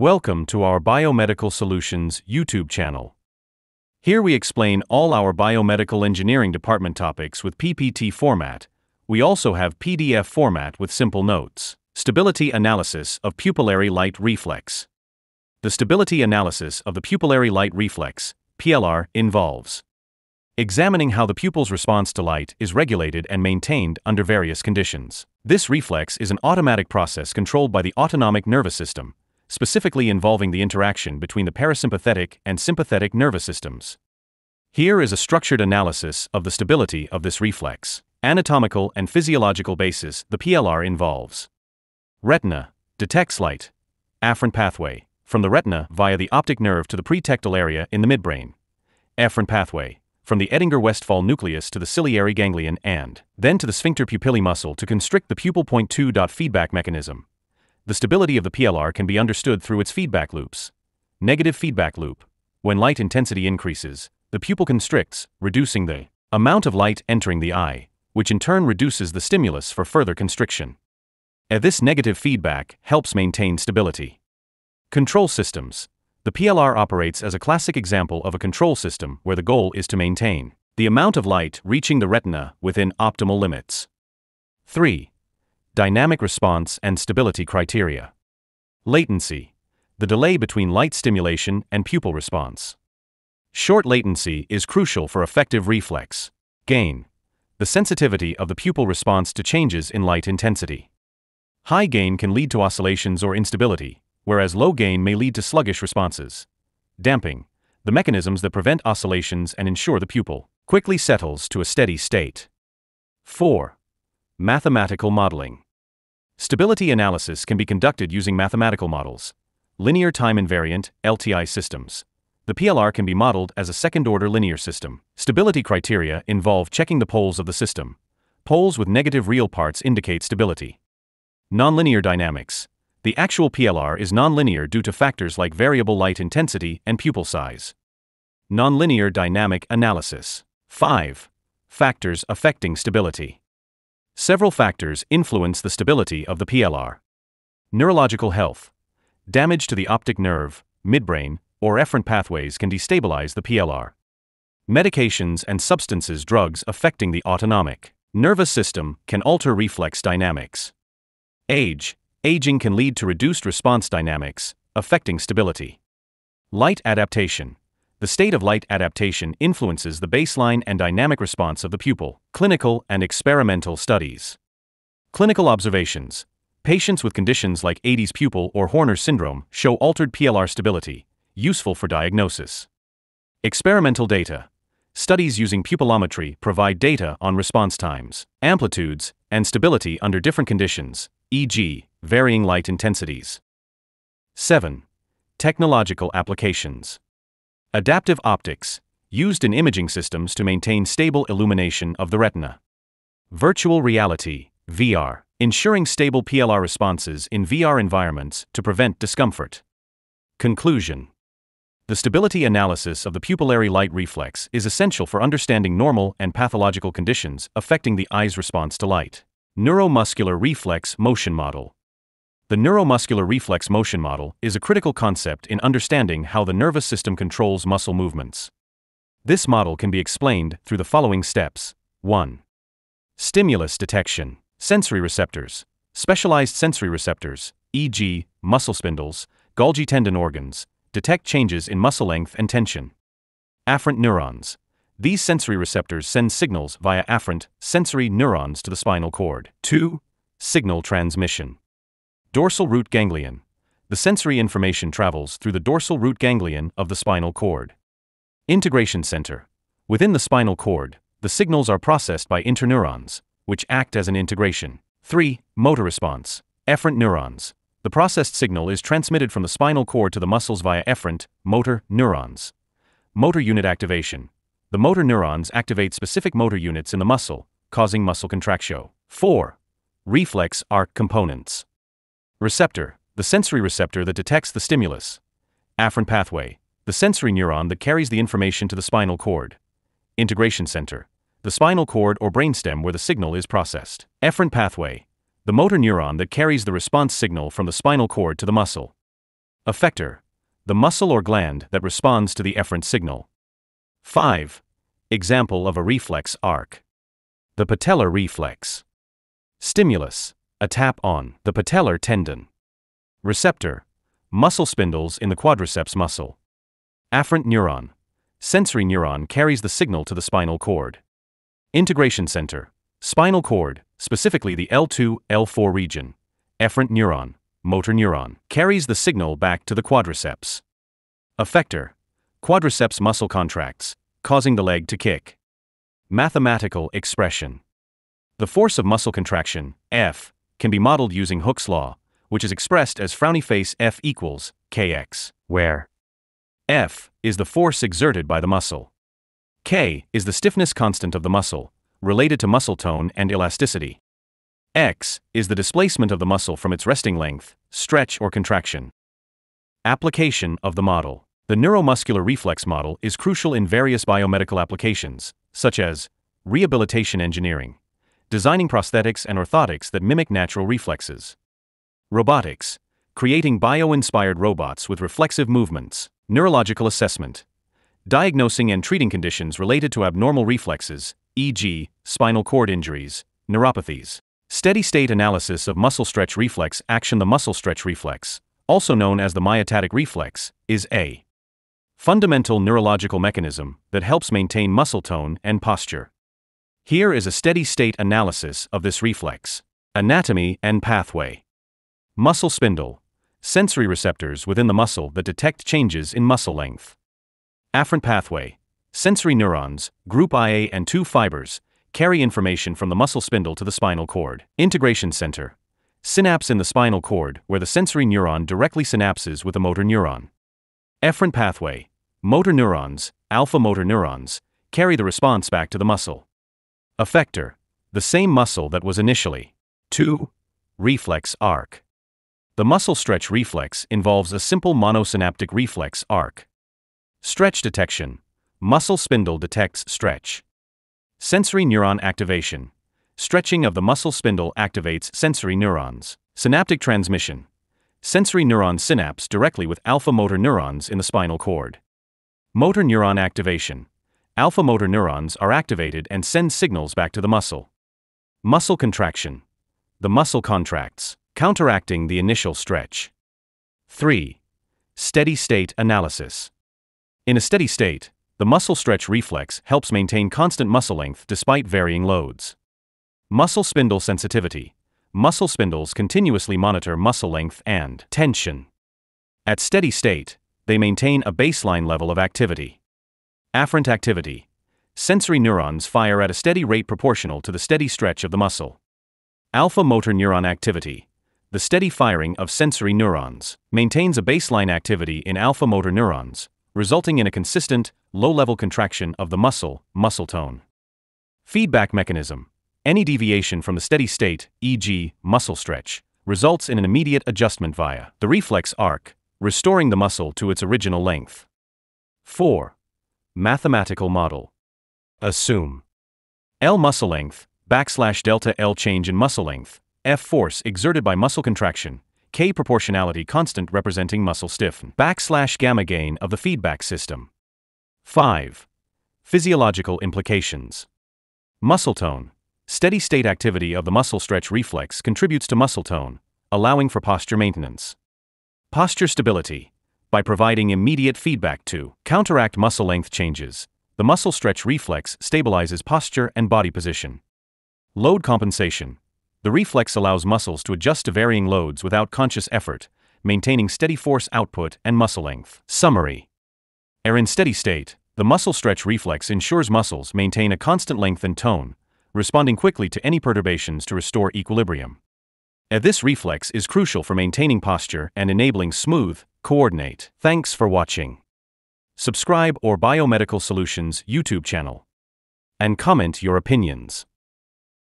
Welcome to our Biomedical Solutions YouTube channel. Here we explain all our biomedical engineering department topics with PPT format. We also have PDF format with simple notes. Stability analysis of pupillary light reflex. The stability analysis of the pupillary light reflex, PLR, involves examining how the pupil's response to light is regulated and maintained under various conditions. This reflex is an automatic process controlled by the autonomic nervous system, specifically involving the interaction between the parasympathetic and sympathetic nervous systems. Here is a structured analysis of the stability of this reflex. Anatomical and physiological basis the PLR involves. Retina detects light. Afferent pathway from the retina via the optic nerve to the pretectal area in the midbrain. Afferent pathway from the Edinger-Westphal nucleus to the ciliary ganglion and then to the sphincter pupillae muscle to constrict the pupil point 2. Feedback mechanism. The stability of the PLR can be understood through its feedback loops. Negative feedback loop. When light intensity increases, the pupil constricts, reducing the amount of light entering the eye, which in turn reduces the stimulus for further constriction. This negative feedback helps maintain stability. Control systems. The PLR operates as a classic example of a control system where the goal is to maintain the amount of light reaching the retina within optimal limits. 3. Dynamic response and stability criteria. Latency. The delay between light stimulation and pupil response. Short latency is crucial for effective reflex. Gain. The sensitivity of the pupil response to changes in light intensity. High gain can lead to oscillations or instability, whereas low gain may lead to sluggish responses. Damping, the mechanisms that prevent oscillations and ensure the pupil quickly settles to a steady state. 4. Mathematical modeling. Stability analysis can be conducted using mathematical models, linear time invariant LTI systems. The PLR can be modeled as a second order linear system. Stability criteria involve checking the poles of the system. Poles with negative real parts indicate stability. Nonlinear dynamics. The actual PLR is nonlinear due to factors like variable light intensity and pupil size. Nonlinear dynamic analysis. 5. Factors affecting stability. Several factors influence the stability of the PLR. Neurological health. Damage to the optic nerve, midbrain, or efferent pathways can destabilize the PLR. Medications and substances drugs affecting the autonomic nervous system can alter reflex dynamics. Age. Aging can lead to reduced response dynamics, affecting stability. Light adaptation. The state of light adaptation influences the baseline and dynamic response of the pupil. Clinical and experimental studies. Clinical observations. Patients with conditions like Adie's pupil or Horner syndrome show altered PLR stability, useful for diagnosis. Experimental data. Studies using pupillometry provide data on response times, amplitudes, and stability under different conditions, e.g., varying light intensities. 7. Technological applications. Adaptive optics, used in imaging systems to maintain stable illumination of the retina. Virtual reality, VR, ensuring stable PLR responses in VR environments to prevent discomfort. Conclusion The stability analysis of the pupillary light reflex is essential for understanding normal and pathological conditions affecting the eye's response to light. Neuromuscular Reflex Motion Model The neuromuscular reflex motion model is a critical concept in understanding how the nervous system controls muscle movements. This model can be explained through the following steps 1. Stimulus detection, sensory receptors, specialized sensory receptors, e.g., muscle spindles, Golgi tendon organs, detect changes in muscle length and tension. Afferent neurons, these sensory receptors send signals via afferent sensory neurons to the spinal cord. 2. Signal transmission. Dorsal root ganglion. The sensory information travels through the dorsal root ganglion of the spinal cord. Integration center. Within the spinal cord, the signals are processed by interneurons, which act as an integration. 3. Motor response. Efferent neurons. The processed signal is transmitted from the spinal cord to the muscles via efferent, motor neurons. Motor unit activation the motor neurons activate specific motor units in the muscle, causing muscle contraction. 4. Reflex arc components. Receptor, the sensory receptor that detects the stimulus. Afferent pathway, the sensory neuron that carries the information to the spinal cord. Integration center, the spinal cord or brainstem where the signal is processed. Efferent pathway, the motor neuron that carries the response signal from the spinal cord to the muscle. Effector, the muscle or gland that responds to the efferent signal. 5. Example of a reflex arc. The patellar reflex. Stimulus, a tap on the patellar tendon. Receptor, muscle spindles in the quadriceps muscle. Afferent neuron, sensory neuron carries the signal to the spinal cord. Integration center, spinal cord, specifically the L2, L4 region. Efferent neuron, motor neuron, carries the signal back to the quadriceps. Effector, quadriceps muscle contracts, causing the leg to kick. Mathematical expression. The force of muscle contraction, F, can be modeled using Hooke's law, which is expressed as frowny face F equals Kx, where F is the force exerted by the muscle. K is the stiffness constant of the muscle, related to muscle tone and elasticity. X is the displacement of the muscle from its resting length, stretch or contraction. Application of the model. The neuromuscular reflex model is crucial in various biomedical applications, such as rehabilitation engineering, designing prosthetics and orthotics that mimic natural reflexes, robotics, creating bio inspired robots with reflexive movements, neurological assessment, diagnosing and treating conditions related to abnormal reflexes, e.g., spinal cord injuries, neuropathies. Steady state analysis of muscle stretch reflex action. The muscle stretch reflex, also known as the myotatic reflex, is a fundamental neurological mechanism that helps maintain muscle tone and posture. Here is a steady state analysis of this reflex. Anatomy and pathway. Muscle spindle. Sensory receptors within the muscle that detect changes in muscle length. Afferent pathway. Sensory neurons, group IA and 2 fibers, carry information from the muscle spindle to the spinal cord. Integration center. Synapse in the spinal cord where the sensory neuron directly synapses with a motor neuron. Efferent pathway, motor neurons, alpha motor neurons, carry the response back to the muscle. Effector, the same muscle that was initially. 2. Reflex arc. The muscle stretch reflex involves a simple monosynaptic reflex arc. Stretch detection. Muscle spindle detects stretch. Sensory neuron activation. Stretching of the muscle spindle activates sensory neurons. Synaptic transmission sensory neuron synapse directly with alpha motor neurons in the spinal cord. Motor neuron activation. Alpha motor neurons are activated and send signals back to the muscle. Muscle contraction. The muscle contracts, counteracting the initial stretch. 3. Steady state analysis. In a steady state, the muscle stretch reflex helps maintain constant muscle length despite varying loads. Muscle spindle sensitivity muscle spindles continuously monitor muscle length and tension. At steady state, they maintain a baseline level of activity. Afferent activity. Sensory neurons fire at a steady rate proportional to the steady stretch of the muscle. Alpha motor neuron activity. The steady firing of sensory neurons maintains a baseline activity in alpha motor neurons, resulting in a consistent, low level contraction of the muscle, muscle tone. Feedback mechanism. Any deviation from the steady state, e.g., muscle stretch, results in an immediate adjustment via the reflex arc, restoring the muscle to its original length. 4. Mathematical model. Assume L muscle length, backslash delta L change in muscle length, F force exerted by muscle contraction, K proportionality constant representing muscle stiffness, backslash gamma gain of the feedback system. 5. Physiological implications. Muscle tone, Steady state activity of the muscle stretch reflex contributes to muscle tone, allowing for posture maintenance. Posture stability. By providing immediate feedback to counteract muscle length changes, the muscle stretch reflex stabilizes posture and body position. Load compensation. The reflex allows muscles to adjust to varying loads without conscious effort, maintaining steady force output and muscle length. Summary. Are in steady state, the muscle stretch reflex ensures muscles maintain a constant length and tone, responding quickly to any perturbations to restore equilibrium. This reflex is crucial for maintaining posture and enabling smooth, coordinate. Thanks for watching. Subscribe or Biomedical Solutions YouTube channel. And comment your opinions.